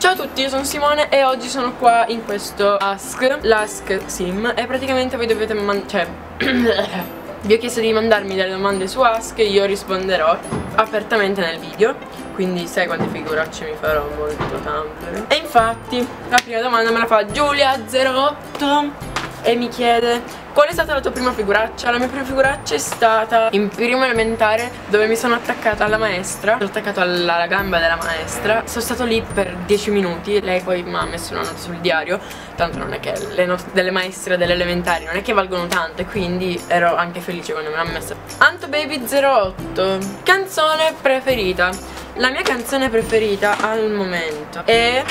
Ciao a tutti, io sono Simone e oggi sono qua in questo Ask, l'Ask Sim e praticamente voi dovete mandare, cioè, vi ho chiesto di mandarmi delle domande su Ask e io risponderò apertamente nel video quindi sai quante figuracce mi farò molto Tumblr e infatti la prima domanda me la fa Giulia08 e mi chiede qual è stata la tua prima figuraccia? La mia prima figuraccia è stata in primo elementare dove mi sono attaccata alla maestra. Sono attaccato alla, gamba della maestra. Sono stato lì per 10 minuti. Lei poi mi ha messo una nota sul diario. Tanto non è che le note delle maestre delle elementari non è che valgono tante Quindi ero anche felice quando me l'ha messa. Anto Baby 08 Canzone preferita. La mia canzone preferita al momento è...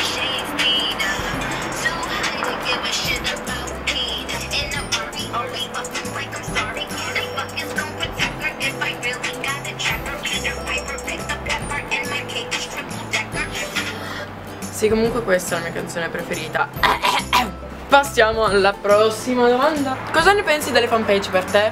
Sì, comunque questa è la mia canzone preferita. Passiamo alla prossima domanda. Cosa ne pensi delle fanpage per te?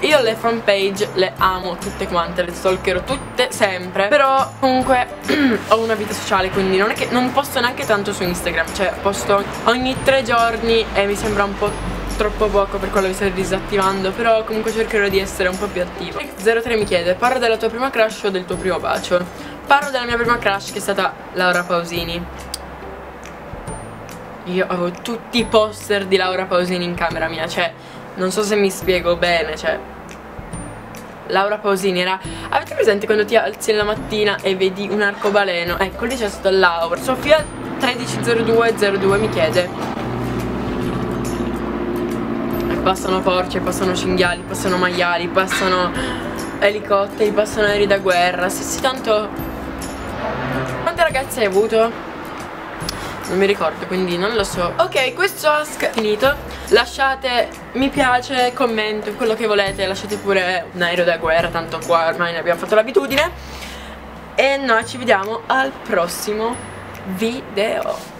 Io le fanpage le amo tutte quante, le stalkerò tutte sempre Però comunque ho una vita sociale quindi non è che non posto neanche tanto su Instagram Cioè posto ogni tre giorni e mi sembra un po' troppo poco per quello che stai disattivando Però comunque cercherò di essere un po' più attiva 03 mi chiede, parla della tua prima crush o del tuo primo bacio? Parlo della mia prima crush che è stata Laura Pausini io avevo tutti i poster di Laura Pausini in camera mia, cioè, non so se mi spiego bene, cioè... Laura Pausini era... Avete presente quando ti alzi la mattina e vedi un arcobaleno? Ecco, lì c'è stato Laura. Sofia 130202 mi chiede... Passano porci, passano cinghiali, passano maiali, passano elicotteri, passano aerei da guerra. Sì, sì, tanto... Ragazze hai avuto? non mi ricordo quindi non lo so. Ok questo ask è finito. Lasciate mi piace commento quello che volete lasciate pure un aereo da guerra tanto qua ormai ne abbiamo fatto l'abitudine. E noi ci vediamo al prossimo video